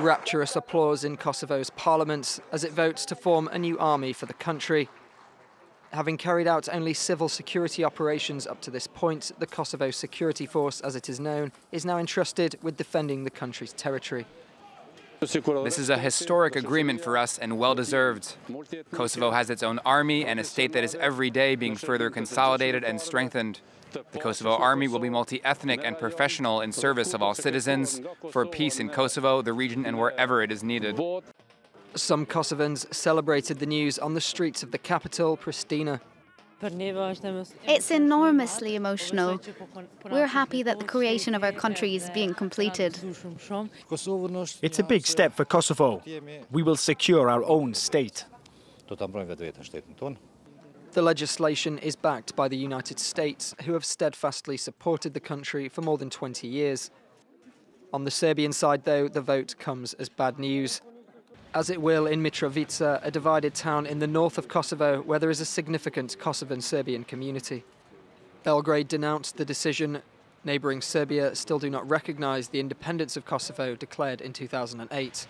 Rapturous applause in Kosovo's parliament as it votes to form a new army for the country. Having carried out only civil security operations up to this point, the Kosovo Security Force, as it is known, is now entrusted with defending the country's territory. This is a historic agreement for us and well deserved. Kosovo has its own army and a state that is every day being further consolidated and strengthened. The Kosovo army will be multi ethnic and professional in service of all citizens for peace in Kosovo, the region, and wherever it is needed. Some Kosovans celebrated the news on the streets of the capital, Pristina. It's enormously emotional. We're happy that the creation of our country is being completed. It's a big step for Kosovo. We will secure our own state. The legislation is backed by the United States, who have steadfastly supported the country for more than 20 years. On the Serbian side, though, the vote comes as bad news as it will in Mitrovica, a divided town in the north of Kosovo where there is a significant Kosovan Serbian community. Belgrade denounced the decision. Neighbouring Serbia still do not recognise the independence of Kosovo declared in 2008.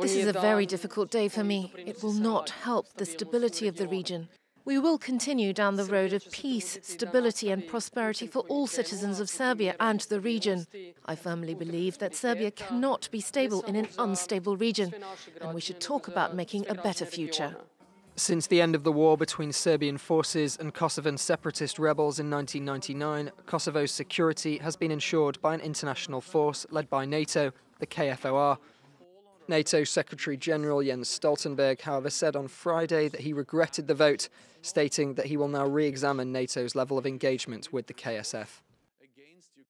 This is a very difficult day for me. It will not help the stability of the region. We will continue down the road of peace, stability and prosperity for all citizens of Serbia and the region. I firmly believe that Serbia cannot be stable in an unstable region, and we should talk about making a better future. Since the end of the war between Serbian forces and Kosovan separatist rebels in 1999, Kosovo's security has been ensured by an international force led by NATO, the KFOR, NATO Secretary General Jens Stoltenberg, however, said on Friday that he regretted the vote, stating that he will now re examine NATO's level of engagement with the KSF.